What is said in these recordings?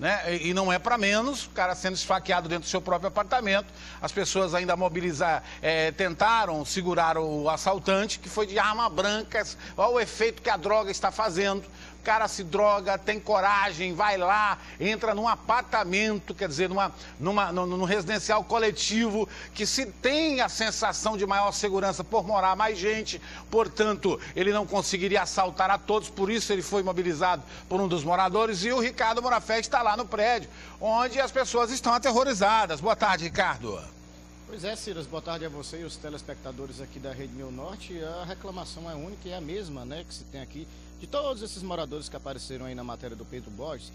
né? E não é para menos, o cara sendo esfaqueado dentro do seu próprio apartamento, as pessoas ainda mobilizar, é, tentaram segurar o assaltante, que foi de arma branca, olha o efeito que a droga está fazendo. Cara se droga, tem coragem, vai lá, entra num apartamento, quer dizer, numa, numa, num, num residencial coletivo, que se tem a sensação de maior segurança por morar mais gente, portanto, ele não conseguiria assaltar a todos, por isso ele foi mobilizado por um dos moradores, e o Ricardo Morafé está lá no prédio, onde as pessoas estão aterrorizadas. Boa tarde, Ricardo. Pois é, Ciras, boa tarde a você e os telespectadores aqui da Rede Mil Norte. A reclamação é única e é a mesma, né, que se tem aqui de todos esses moradores que apareceram aí na matéria do Pedro Borges.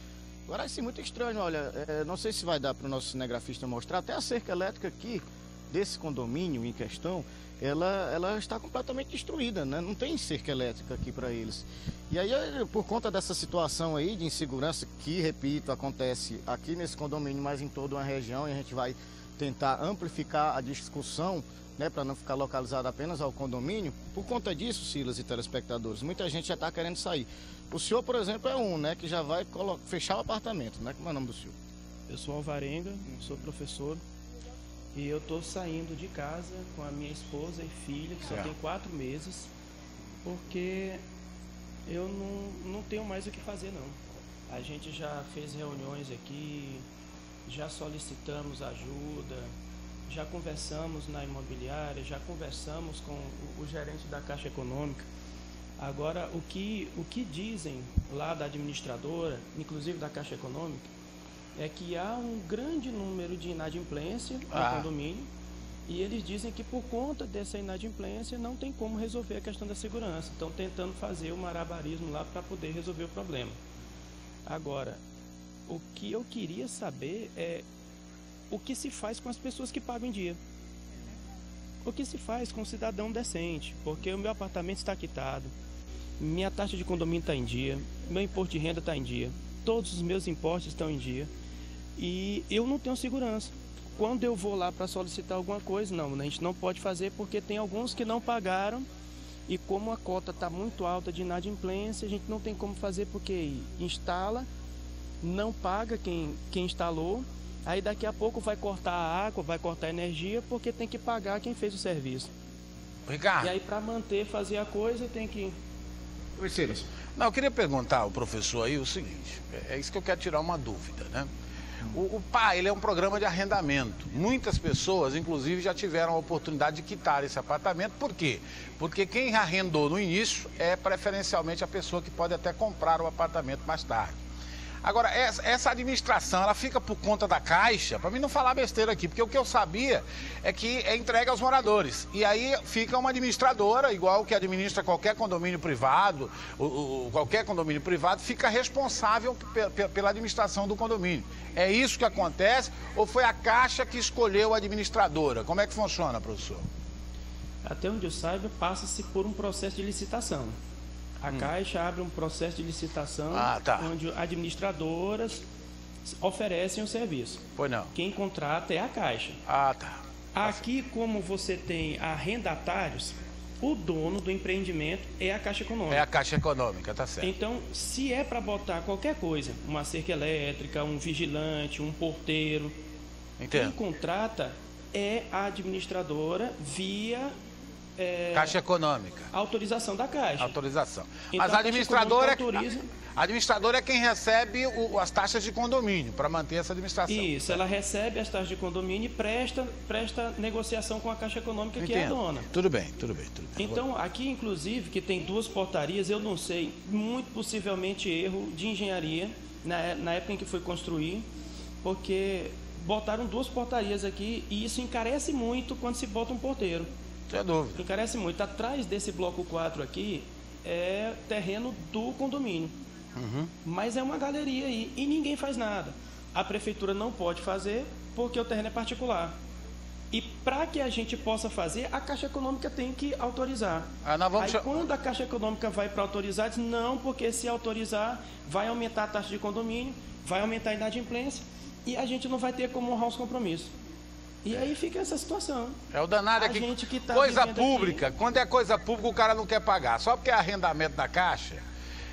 Assim, muito estranho, olha, é, não sei se vai dar para o nosso cinegrafista mostrar, até a cerca elétrica aqui desse condomínio em questão, ela, ela está completamente destruída, né? Não tem cerca elétrica aqui para eles. E aí, por conta dessa situação aí de insegurança que, repito, acontece aqui nesse condomínio, mas em toda uma região, e a gente vai tentar amplificar a discussão né, para não ficar localizado apenas ao condomínio. Por conta disso, Silas e telespectadores, muita gente já está querendo sair. O senhor, por exemplo, é um, né, que já vai fechar o apartamento, né? Como é o nome do senhor? Eu sou Alvarenga, sou professor e eu estou saindo de casa com a minha esposa e filha, que certo. só tem quatro meses, porque eu não, não tenho mais o que fazer, não. A gente já fez reuniões aqui, já solicitamos ajuda, já conversamos na imobiliária, já conversamos com o, o gerente da Caixa Econômica. Agora, o que, o que dizem lá da administradora, inclusive da Caixa Econômica, é que há um grande número de inadimplência no ah. condomínio e eles dizem que por conta dessa inadimplência não tem como resolver a questão da segurança. Estão tentando fazer o marabarismo lá para poder resolver o problema. Agora, o que eu queria saber é o que se faz com as pessoas que pagam em dia. O que se faz com o cidadão decente, porque o meu apartamento está quitado, minha taxa de condomínio está em dia, meu imposto de renda está em dia, todos os meus impostos estão em dia e eu não tenho segurança. Quando eu vou lá para solicitar alguma coisa, não, a gente não pode fazer porque tem alguns que não pagaram e como a cota está muito alta de inadimplência, a gente não tem como fazer porque instala, não paga quem, quem instalou Aí daqui a pouco vai cortar a água, vai cortar a energia, porque tem que pagar quem fez o serviço. Ricardo. E aí para manter, fazer a coisa, tem que. Oi, Silas. Não, eu queria perguntar ao professor aí o seguinte, é, é isso que eu quero tirar uma dúvida, né? O, o PA, ele é um programa de arrendamento. Muitas pessoas, inclusive, já tiveram a oportunidade de quitar esse apartamento. Por quê? Porque quem arrendou no início é preferencialmente a pessoa que pode até comprar o apartamento mais tarde. Agora, essa administração, ela fica por conta da Caixa, para mim não falar besteira aqui, porque o que eu sabia é que é entregue aos moradores. E aí fica uma administradora, igual que administra qualquer condomínio privado, o, o, qualquer condomínio privado, fica responsável pela administração do condomínio. É isso que acontece ou foi a Caixa que escolheu a administradora? Como é que funciona, professor? Até onde eu saiba, passa-se por um processo de licitação. A hum. Caixa abre um processo de licitação ah, tá. onde administradoras oferecem o serviço. Pois não. Quem contrata é a Caixa. Ah, tá. Aqui, como você tem arrendatários, o dono do empreendimento é a Caixa Econômica. É a Caixa Econômica, tá certo. Então, se é para botar qualquer coisa, uma cerca elétrica, um vigilante, um porteiro, Entendo. quem contrata é a administradora via é, Caixa Econômica. Autorização da Caixa. Autorização. Então, Mas a administradora, autoriza... a administradora é quem recebe o, as taxas de condomínio para manter essa administração. Isso, ela recebe as taxas de condomínio e presta, presta negociação com a Caixa Econômica, Entendo. que é a dona. Tudo bem, tudo bem, tudo bem. Então, aqui, inclusive, que tem duas portarias, eu não sei, muito possivelmente erro de engenharia na, na época em que foi construir, porque botaram duas portarias aqui e isso encarece muito quando se bota um porteiro. Sem dúvida. Encarece muito. Atrás desse bloco 4 aqui é terreno do condomínio. Uhum. Mas é uma galeria aí e ninguém faz nada. A prefeitura não pode fazer porque o terreno é particular. E para que a gente possa fazer, a Caixa Econômica tem que autorizar. Ah, Aí quando a Caixa Econômica vai para autorizar, diz não, porque se autorizar, vai aumentar a taxa de condomínio, vai aumentar a inadimplência e a gente não vai ter como honrar os compromissos. E aí fica essa situação. É o danado aqui. Gente que tá coisa pública, aqui... quando é coisa pública, o cara não quer pagar. Só porque é arrendamento da Caixa,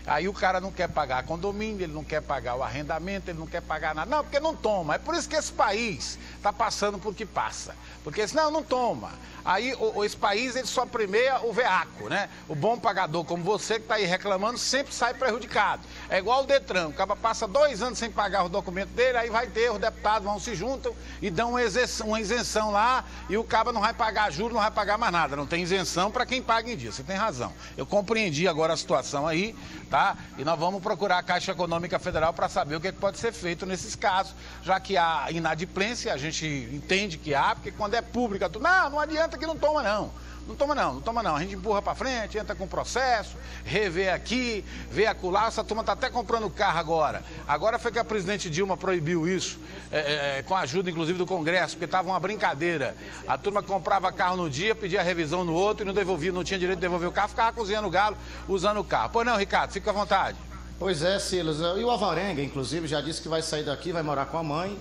Aí o cara não quer pagar condomínio, ele não quer pagar o arrendamento, ele não quer pagar nada. Não, porque não toma. É por isso que esse país está passando por que passa. Porque senão não toma. Aí o, esse país ele só primeia o veaco, né? O bom pagador como você que está aí reclamando sempre sai prejudicado. É igual o Detran, o cara passa dois anos sem pagar o documento dele, aí vai ter, os deputados vão se juntam e dão uma isenção, uma isenção lá e o cara não vai pagar juros, não vai pagar mais nada. Não tem isenção para quem paga em dia. Você tem razão. Eu compreendi agora a situação aí, tá? E nós vamos procurar a Caixa Econômica Federal para saber o que, é que pode ser feito nesses casos, já que há inadimplência, a gente entende que há, porque quando é pública, tu, não, não adianta que não toma não. Não toma não, não toma não. A gente empurra para frente, entra com processo, revê aqui, vê acolá. Essa turma está até comprando carro agora. Agora foi que a presidente Dilma proibiu isso, é, é, com a ajuda inclusive do Congresso, porque estava uma brincadeira. A turma comprava carro no dia, pedia revisão no outro e não devolvia, não tinha direito de devolver o carro, ficava cozinhando o galo usando o carro. Pois não, Ricardo, fica à vontade. Pois é, Silas. E o Alvarenga, inclusive, já disse que vai sair daqui, vai morar com a mãe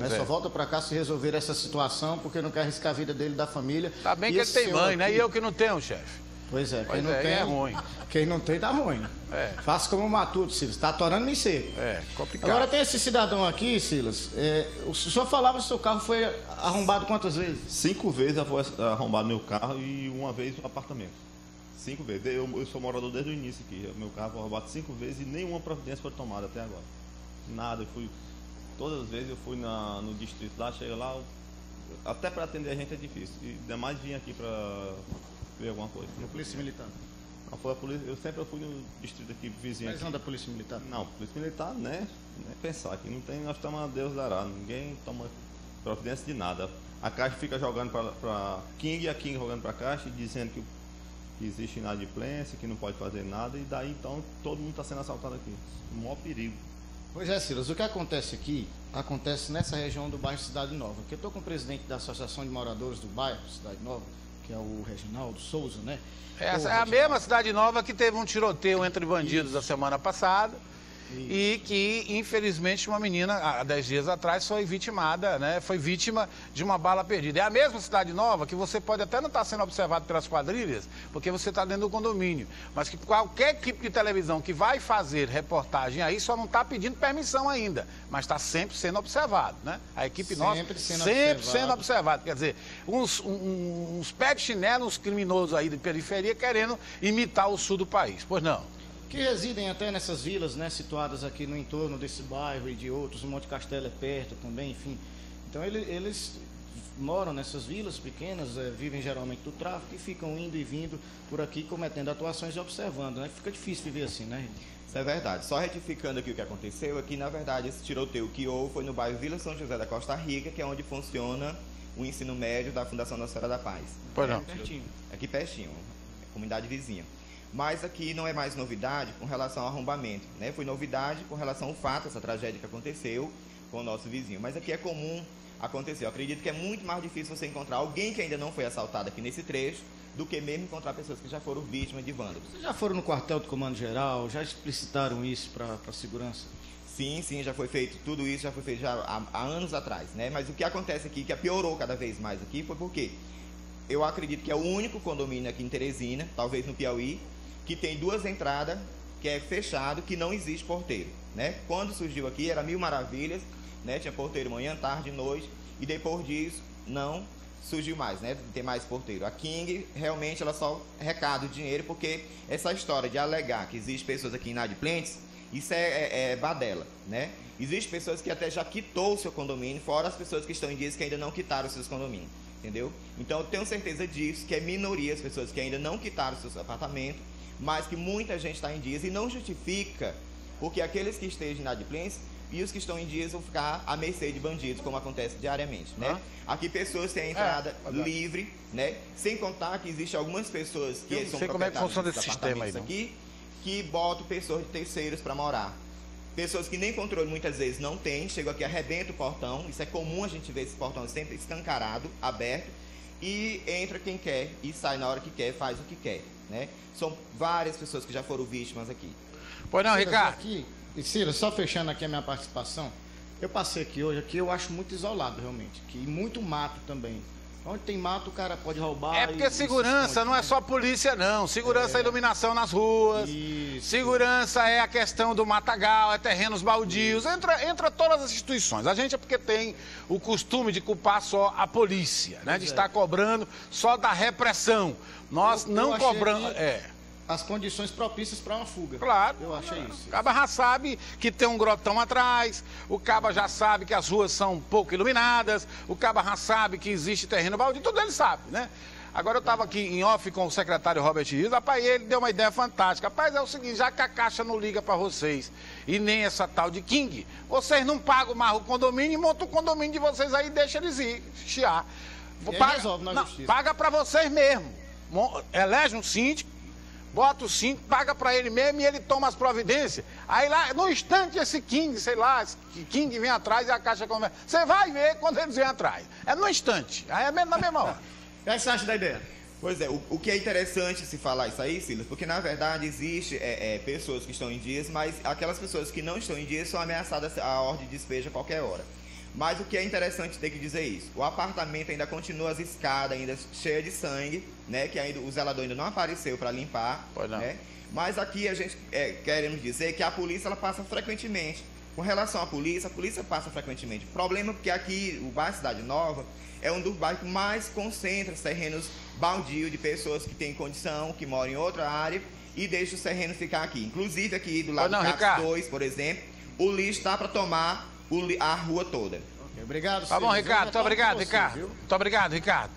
Pois né? é. Só volta para cá se resolver essa situação, porque não quer arriscar a vida dele e da família. Tá bem e que ele tem mãe, né? aqui- E eu que não tenho, chefe. Pois é, Pois quem não é, tem. é ruim. Quem não tem, dá ruim. É. Faça como o Matuto, Silas. Está atorando me seco. É, complicado. Agora tem esse cidadão aqui, Silas. é, o senhor falava que o seu carro foi arrombado quantas vezes? Cinco vezes já foi arrombado meu carro e uma vez o apartamento. Cinco vezes. Eu, eu sou morador desde o início aqui. Meu carro foi roubado cinco vezes e nenhuma providência foi tomada até agora. Nada. Eu fui. Todas as vezes eu fui na, no distrito lá, chega lá, até para atender a gente é difícil. E ainda mais vir aqui para ver alguma coisa. Polícia Militar. Não foi a polícia, eu sempre fui no distrito aqui vizinho. Mas aqui. não da Polícia Militar. Não, polícia militar, né? né, Pensar que não tem, nós estamos a Deus dará. Ninguém toma providência de nada. A Caixa fica jogando para King e a King jogando para Caixa e dizendo que, que existe inadimplência, que não pode fazer nada. E daí então todo mundo está sendo assaltado aqui. O maior perigo. Pois é, Silas, o que acontece aqui, acontece nessa região do bairro Cidade Nova. Que eu estou com o presidente da Associação de Moradores do bairro Cidade Nova, que é o Reginaldo Souza, né? Essa é a mesma cidade nova que teve um tiroteio entre bandidos a semana passada. E que, infelizmente, uma menina, há 10 dias atrás, foi vitimada, né? Foi vítima de uma bala perdida. É a mesma cidade nova que você pode até não estar sendo observado pelas quadrilhas, porque você está dentro do condomínio. Mas que qualquer equipe de televisão que vai fazer reportagem aí só não está pedindo permissão ainda, mas está sempre sendo observado, né? A equipe nossa Sempre sendo sempre observado. sendo observado. Quer dizer, uns, uns pé de chinelo, uns criminosos aí de periferia querendo imitar o sul do país. Pois não. Que residem até nessas vilas, né, situadas aqui no entorno desse bairro e de outros, o Monte Castelo é perto também, enfim. Então ele- eles moram nessas vilas pequenas, eh, vivem geralmente do tráfico e ficam indo e vindo por aqui cometendo atuações e observando, né? Fica difícil viver assim, né? Isso é verdade. Só retificando aqui o que aconteceu, é que na verdade esse tiroteio que houve foi no bairro Vila São José da Costa Rica, que é onde funciona o ensino médio da Fundação Nossa Senhora da Paz. Pois não. Pertinho. Aqui pertinho, comunidade vizinha. Mas aqui não é mais novidade com relação ao arrombamento, né? Foi novidade com relação ao fato, essa tragédia que aconteceu com o nosso vizinho. Mas aqui é comum acontecer. Eu acredito que é muito mais difícil você encontrar alguém que ainda não foi assaltado aqui nesse trecho do que mesmo encontrar pessoas que já foram vítimas de vândalos. Vocês já foram no quartel do Comando Geral, já explicitaram isso para a segurança? Sim, sim, já foi feito, tudo isso já foi feito já há, há anos atrás, né? Mas o que acontece aqui, que piorou cada vez mais aqui, foi porque eu acredito que é o único condomínio aqui em Teresina, talvez no Piauí, que tem duas entradas, que é fechado, que não existe porteiro, né? Quando surgiu aqui era mil maravilhas, né? Tinha porteiro manhã, tarde, noite, e depois disso não surgiu mais, né? Tem mais porteiro. A King realmente ela só recado dinheiro, porque essa história de alegar que existe pessoas aqui inadimplentes, isso é, é, é badela, né? Existem pessoas que até já quitou o seu condomínio, fora as pessoas que estão em dias que ainda não quitaram seus condomínios, entendeu? Então eu tenho certeza disso, que é minoria as pessoas que ainda não quitaram seus apartamentos, mas que muita gente está em dias e não justifica, porque aqueles que estejam inadimplentes e os que estão em dias vão ficar à mercê de bandidos, como acontece diariamente, né? Aqui pessoas têm a entrada É, livre, né? Sem contar que existem algumas pessoas que Eu não são sei como é que funciona esse sistema aí, apartamentos aqui, que botam pessoas de terceiros para morar. Pessoas que nem controle muitas vezes não tem, chegam aqui, arrebenta o portão, isso é comum a gente ver esse portão sempre escancarado, aberto, e entra quem quer e sai na hora que quer, faz o que quer, né? São várias pessoas que já foram vítimas aqui. Pois não, Silas, Ricardo. Aqui, e Cira, só fechando aqui a minha participação, eu passei aqui hoje, aqui eu acho muito isolado realmente, aqui, e muito mato também. Onde tem mato, o cara pode roubar. É porque e- segurança não é só polícia, não. Segurança é, iluminação nas ruas. Isso. Segurança é a questão do matagal, é terrenos baldios. Entra, entra todas as instituições. A gente é porque tem o costume de culpar só a polícia, né? De é. estar cobrando só da repressão. Nós Eu- não cobramos. É. As condições propícias para uma fuga. Claro. Eu achei isso. O Caba já sabe que tem um grotão atrás, o Caba já sabe que as ruas são pouco iluminadas, o Caba já sabe que existe terreno baldio, tudo ele sabe, né? Agora eu estava aqui em off com o secretário Robert Rios, rapaz, ele deu uma ideia fantástica. Rapaz, é o seguinte, já que a Caixa não liga para vocês e nem essa tal de King, vocês não pagam mais o condomínio e montam o condomínio de vocês aí e deixa eles ir, chiar. Aí resolve na não, justiça. paga para vocês mesmo. Elege um síndico, bota o cinto, paga pra ele mesmo e ele toma as providências. Aí lá, no instante, esse King, sei lá, esse King vem atrás e a caixa conversa. Você vai ver quando eles vêm atrás. É no instante. Aí é mesmo na mesma hora. O que é que você acha da ideia? Pois é, o, o que é interessante se falar isso aí, Silas, porque na verdade existe é, é, pessoas que estão em dias, mas aquelas pessoas que não estão em dias são ameaçadas a ordem de despejo a qualquer hora. Mas o que é interessante ter que dizer isso, o apartamento ainda continua as escadas ainda cheia de sangue, né? Que ainda o zelador ainda não apareceu para limpar, Pois não. né? Mas aqui a gente é, queremos dizer que a polícia ela passa frequentemente. Com relação à polícia, a polícia passa frequentemente. Problema porque aqui, o bairro Cidade Nova, é um dos bairros que mais concentra terrenos baldios de pessoas que têm condição, que moram em outra área e deixam os terrenos ficar aqui. Inclusive aqui do lado do CAPS Ricardo. 2, por exemplo, o lixo está para tomar a rua toda. Obrigado, Tá bom, Ricardo? Muito obrigado, Ricardo. Muito obrigado, Ricardo.